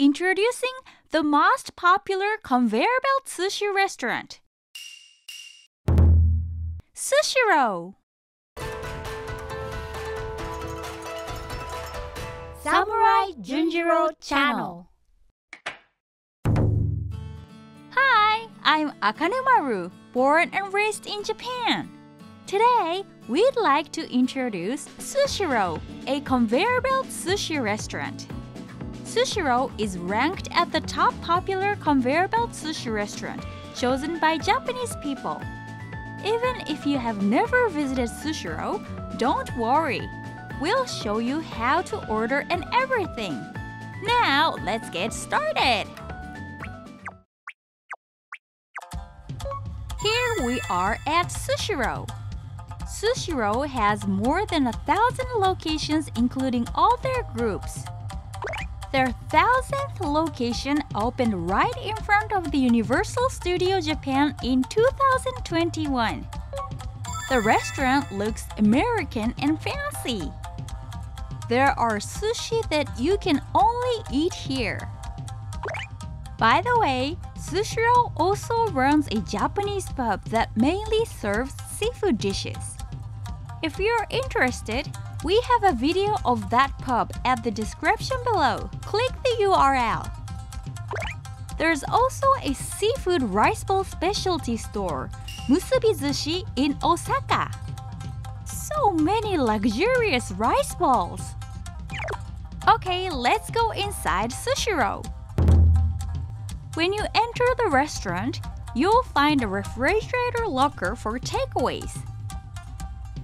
Introducing the most popular conveyor belt sushi restaurant. Sushiro! Samurai Junjiro Channel. Hi, I'm Akane Maru, born and raised in Japan. Today, we'd like to introduce Sushiro, a conveyor belt sushi restaurant. Sushiro is ranked at the top popular conveyor belt sushi restaurant chosen by Japanese people. Even if you have never visited Sushiro, don't worry. We'll show you how to order and everything. Now, let's get started. Here we are at Sushiro. Sushiro has more than a thousand locations including all their groups. Their thousandth location opened right in front of the Universal Studio Japan in 2021. The restaurant looks American and fancy. There are sushi that you can only eat here. By the way, Sushiro also runs a Japanese pub that mainly serves seafood dishes. If you're interested, we have a video of that pub at the description below. Click the URL. There's also a seafood rice bowl specialty store, Musubi Zushi in Osaka. So many luxurious rice balls. Okay, let's go inside Sushiro. When you enter the restaurant, you'll find a refrigerator locker for takeaways.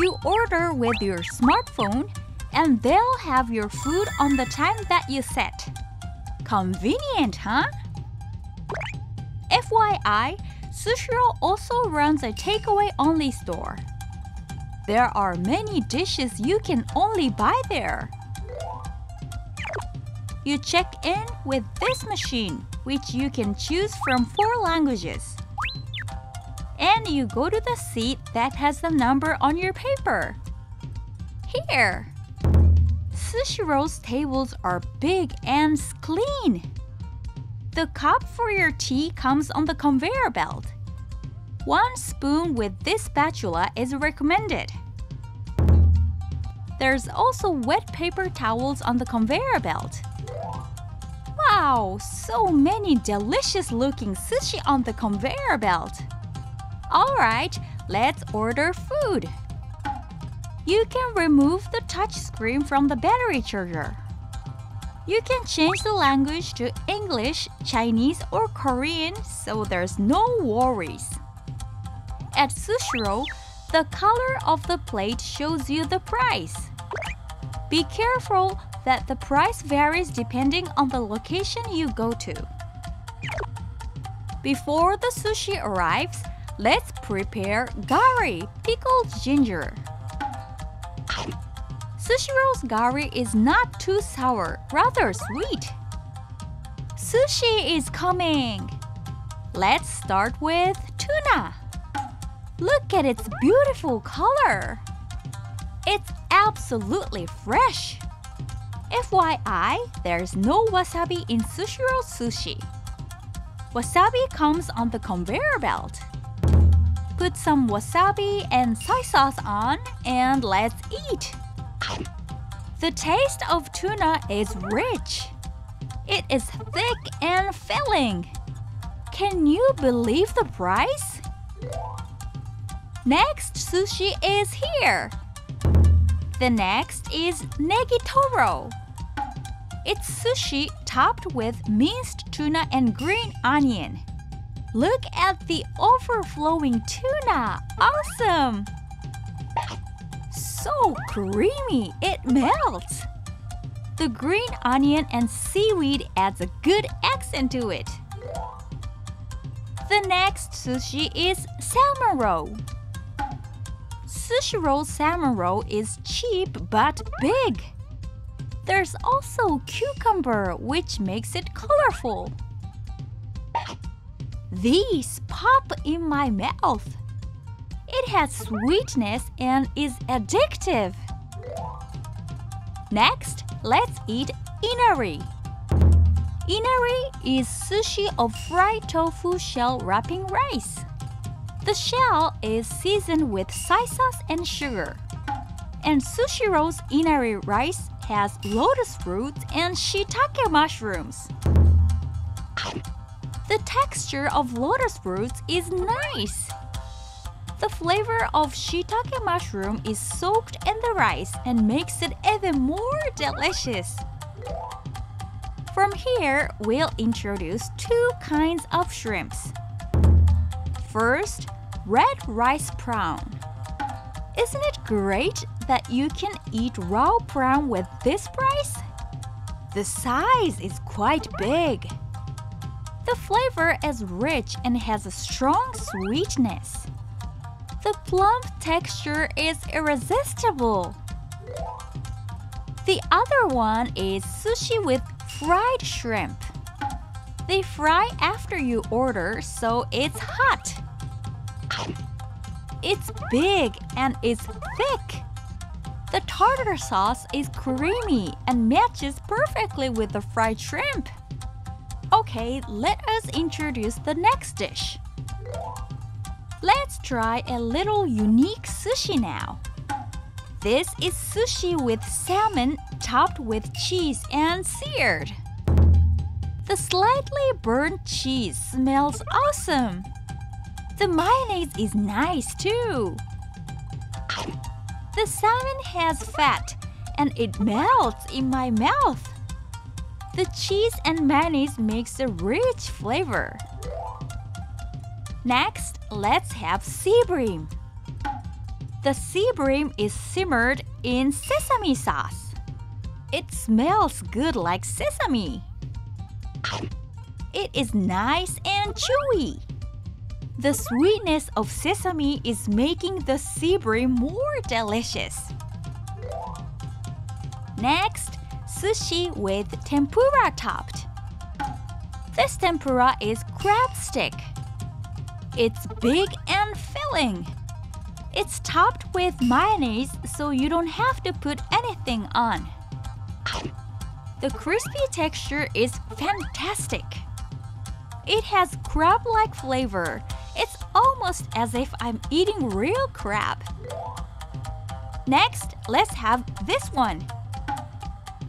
You order with your smartphone and they'll have your food on the time that you set. Convenient, huh? FYI, Sushiro also runs a takeaway only store. There are many dishes you can only buy there. You check in with this machine, which you can choose from four languages. And you go to the seat that has the number on your paper. Here. Sushiro's tables are big and clean. The cup for your tea comes on the conveyor belt. One spoon with this spatula is recommended. There's also wet paper towels on the conveyor belt. Wow, so many delicious looking sushi on the conveyor belt. Alright, let's order food. You can remove the touch screen from the battery charger. You can change the language to English, Chinese, or Korean so there's no worries. At Sushiro, the color of the plate shows you the price. Be careful that the price varies depending on the location you go to. Before the sushi arrives, let's prepare gari, pickled ginger. Sushiro's gari is not too sour, rather sweet. Sushi is coming! Let's start with tuna. Look at its beautiful color. It's absolutely fresh. FYI, there's no wasabi in Sushiro sushi. Wasabi comes on the conveyor belt. Put some wasabi and soy sauce on and let's eat. The taste of tuna is rich. It is thick and filling. Can you believe the price? Next sushi is here. The next is negitoro. It's sushi topped with minced tuna and green onion. Look at the overflowing tuna! Awesome! So creamy, it melts. The green onion and seaweed adds a good accent to it. The next sushi is salmon roll. Sushiro salmon roll is cheap but big. There's also cucumber, which makes it colorful. These pop in my mouth. It has sweetness and is addictive. Next, let's eat inari. Inari is sushi of fried tofu shell wrapping rice. The shell is seasoned with soy sauce and sugar. And Sushiro's inari rice has lotus fruits and shiitake mushrooms. The texture of lotus roots is nice. The flavor of shiitake mushroom is soaked in the rice and makes it even more delicious. From here, we'll introduce two kinds of shrimps. First, red rice prawn. Isn't it great that you can eat raw prawn with this price? The size is quite big. The flavor is rich and has a strong sweetness. The plump texture is irresistible. The other one is sushi with fried shrimp. They fry after you order, so it's hot. It's big and it's thick. The tartar sauce is creamy and matches perfectly with the fried shrimp. Okay, let us introduce the next dish. Let's try a little unique sushi now. This is sushi with salmon topped with cheese and seared. The slightly burnt cheese smells awesome. The mayonnaise is nice too. The salmon has fat and it melts in my mouth. The cheese and mayonnaise makes a rich flavor. Next, let's have sea bream. The sea bream is simmered in sesame sauce. It smells good like sesame. It is nice and chewy. The sweetness of sesame is making the sea bream more delicious. Next, sushi with tempura topped. This tempura is crab stick. It's big and filling. It's topped with mayonnaise so you don't have to put anything on. The crispy texture is fantastic. It has crab like flavor. It's almost as if I'm eating real crab. Next, let's have this one.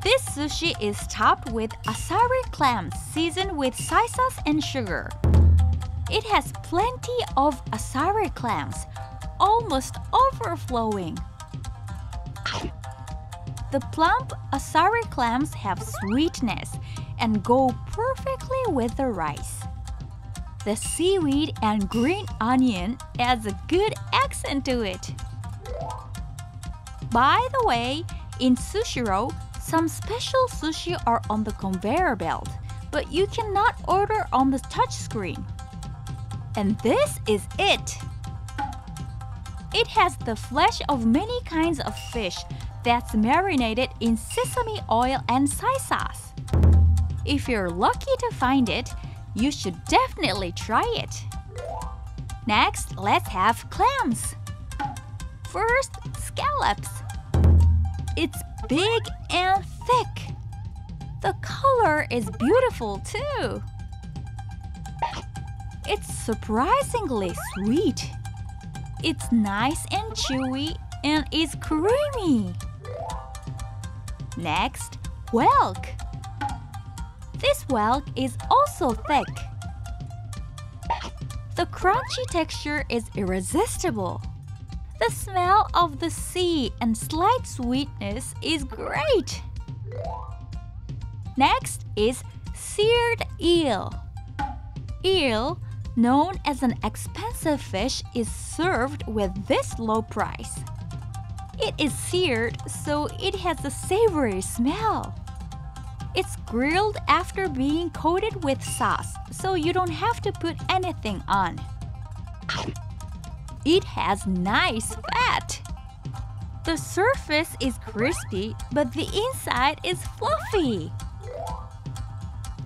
This sushi is topped with asari clams seasoned with soy sauce and sugar. It has plenty of asari clams, almost overflowing. The plump asari clams have sweetness and go perfectly with the rice. The seaweed and green onion adds a good accent to it. By the way, in Sushiro, some special sushi are on the conveyor belt, but you cannot order on the touchscreen. And this is it! It has the flesh of many kinds of fish that's marinated in sesame oil and soy sauce. If you're lucky to find it, you should definitely try it. Next, let's have clams. First, scallops. It's big and thick. The color is beautiful too. It's surprisingly sweet. It's nice and chewy and is creamy. Next, whelk. This whelk is also thick. The crunchy texture is irresistible. The smell of the sea and slight sweetness is great. Next is seared eel. Eel, known as an expensive fish, is served with this low price. It is seared, so it has a savory smell. It's grilled after being coated with sauce, so you don't have to put anything on. It has nice fat. The surface is crispy, but the inside is fluffy.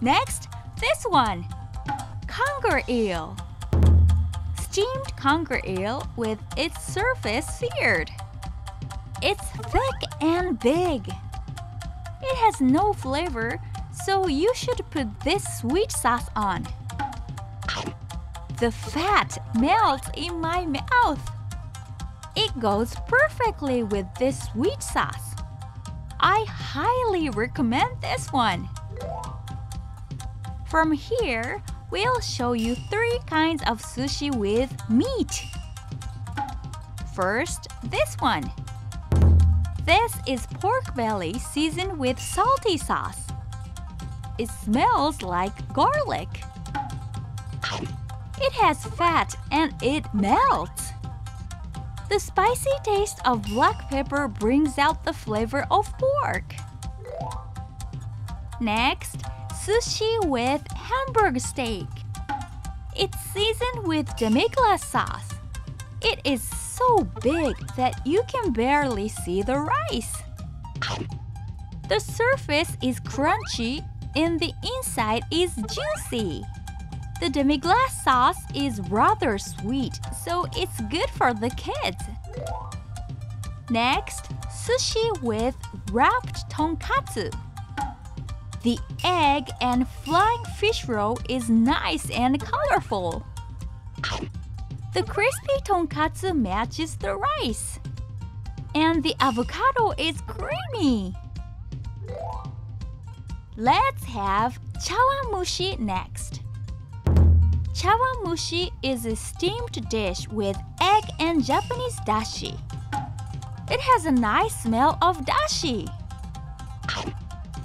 Next, this one conger eel. Steamed conger eel with its surface seared. It's thick and big. It has no flavor, So you should put this sweet sauce on. The fat melts in my mouth. It goes perfectly with this sweet sauce. I highly recommend this one. From here, we'll show you three kinds of sushi with meat. First, this one. This is pork belly seasoned with salty sauce. It smells like garlic. It has fat and it melts. The spicy taste of black pepper brings out the flavor of pork. Next, sushi with hamburg steak. It's seasoned with demi-glace sauce. It is so big that you can barely see the rice. The surface is crunchy and the inside is juicy. The demi-glace sauce is rather sweet, so it's good for the kids. Next, sushi with wrapped tonkatsu. The egg and flying fish roll is nice and colorful. The crispy tonkatsu matches the rice. And the avocado is creamy. Let's have chawanmushi next. Chawanmushi is a steamed dish with egg and Japanese dashi. It has a nice smell of dashi.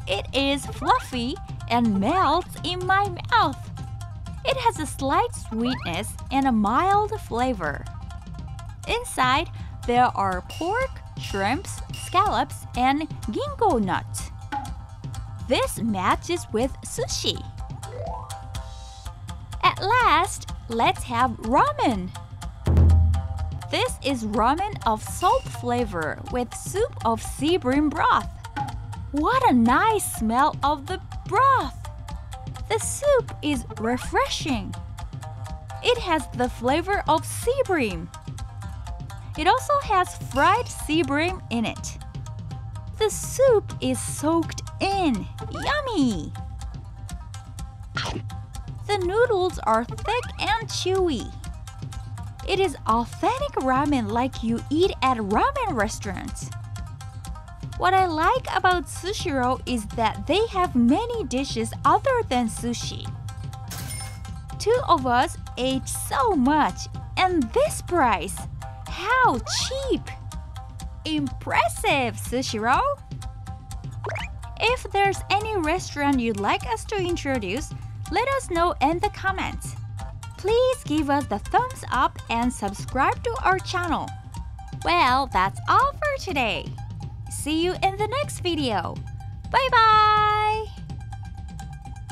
It is fluffy and melts in my mouth. It has a slight sweetness and a mild flavor. Inside, there are pork, shrimps, scallops, and ginkgo nuts. This matches with sushi. Last, let's have ramen. This is ramen of salt flavor with soup of sea bream broth. What a nice smell of the broth! The soup is refreshing. It has the flavor of sea bream. It also has fried sea bream in it. The soup is soaked in. Yummy! The noodles are thick and chewy. It is authentic ramen like you eat at ramen restaurants. What I like about Sushiro is that they have many dishes other than sushi. Two of us ate so much, and this price! How cheap! Impressive, Sushiro! If there's any restaurant you'd like us to introduce, let us know in the comments. Please give us the thumbs up and subscribe to our channel. Well, that's all for today. See you in the next video. Bye bye!